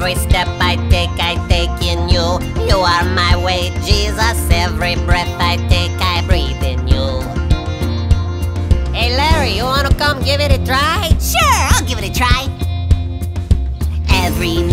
Every step I take, I take in you. You are my way, Jesus. Every breath I take, I breathe in you. Hey Larry, you wanna come give it a try? Sure, I'll give it a try. Every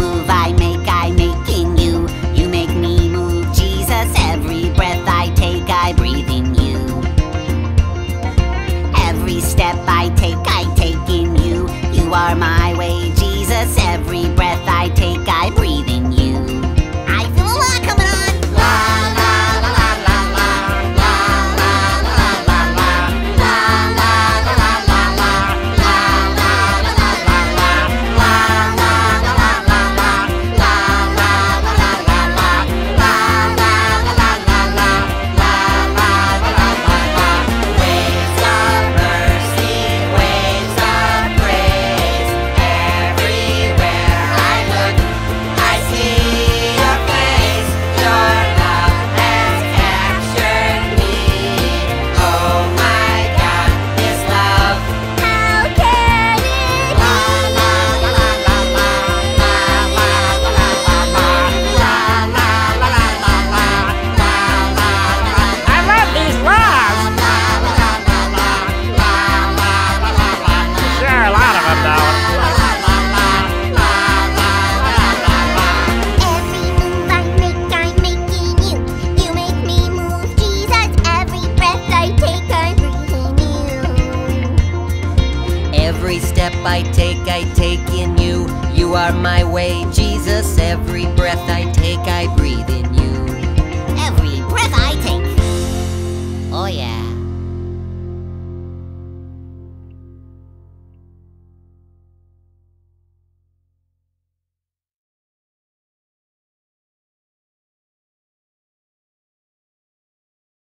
Every step I take, I take in you. You are my way, Jesus. Every breath I take, I breathe in